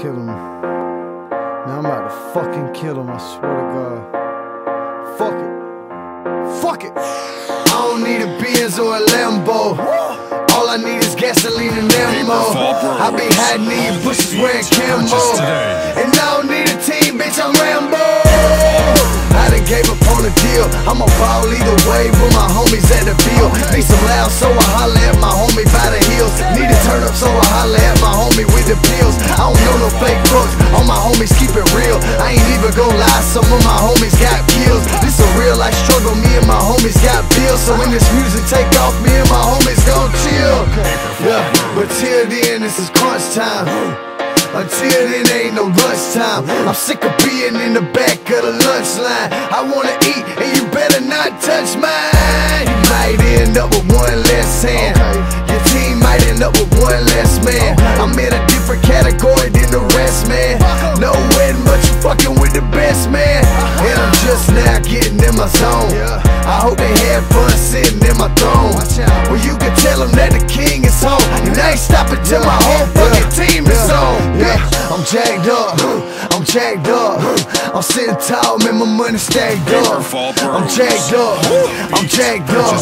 kill him. Man, I'm about to fucking kill him, I swear to God. Fuck it. Fuck it. I don't need a Benz or a Lambo. All I need is gasoline and ammo. I be hiding in your bushes wearing camo. And I don't need a team, bitch, I'm Rambo. I done gave up on the deal. I'm a ball either way with my homies at the field. Need some loud, so I holler at my homie by the heels. Need to turn up, so I holler at my homie with the pills. I don't know no fake books. All my homies keep it real. I ain't even gon' lie, some of my homies got kills. This a real life struggle, me and my homies got bills. So when this music take off, me and my homies gon' chill. Yeah, but till then, this is crunch time. Until then, ain't no lunchtime. I'm sick of being in the back of the lunch line. I wanna eat, and you better not touch mine. You might end up with one less hand. Your team might end up with one less man. I'm in a different category than the rest, man. No wedding, but you fucking with the best, man. And I'm just now getting in my zone. I hope they had fun sitting in my throne. Well, you can tell them that the king is home. And I ain't stopping till my whole fucking team is on. Yeah, I'm jacked up. I'm jacked up. I'm sitting tall, man, my money stacked up. I'm jacked up. I'm jacked up.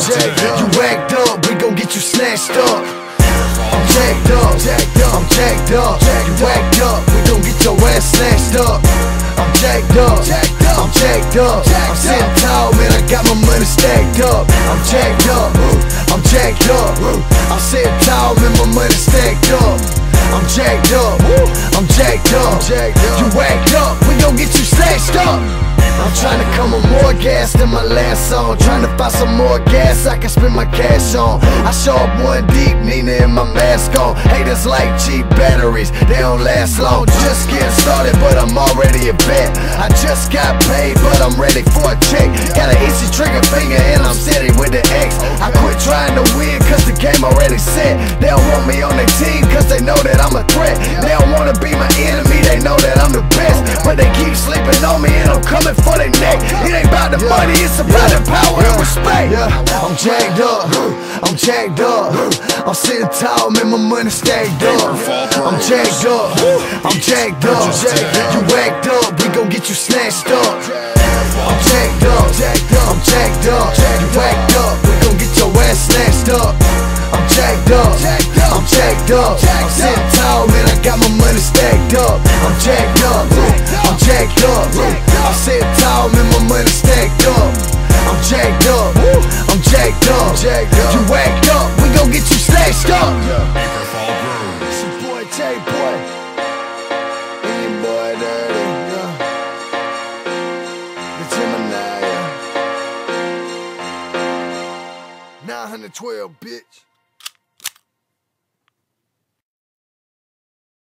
You whacked up, we gon' get you snatched up. I'm jacked up. I'm jacked up. You whacked up, we gon' get your ass snatched up. I'm jacked up. I'm jacked up. I'm sitting tall, man, I got my money stacked up. I'm jacked up. I'm jacked up. I'm sitting tall, man, my money stacked up. I'm jacked up. I'm jacked up. You whacked up, we gon' get you slashed up. I'm trying to come with more gas than my last song. Trying to find some more gas I can spend my cash on. I show up one deep, Nina in my mask on. Haters like cheap batteries, they don't last long. Just getting started, but I'm already a vet. I just got paid, but I'm ready for a check. Got an itchy trigger finger and I'm steady with the X. I quit trying to win cause the game already set. They don't want me on their team they know that I'm a threat. They don't wanna be my enemy, they know that I'm the best. But they keep sleeping on me and I'm coming for their neck. It ain't about the money, it's about the power and respect. Yeah, I'm jacked up, I'm jacked up. I'm sitting tall, man, my money stacked up. I'm jacked up, I'm jacked up. You whacked up, we gon' get you snatched up. I'm jacked up, I'm jacked up. You whacked up, we gon' get your ass snatched up. Jacked up, I'm sitting tall, man, I got my money stacked up. I'm jacked up, I'm jacked up. I'm sitting tall, man, my money stacked up. I'm jacked up, I'm jacked up. You whacked up, we gon' get you slashed up. It's your boy J Boy, and your boy Dirty, yeah. Uh, the Gemini, uh. 912, bitch.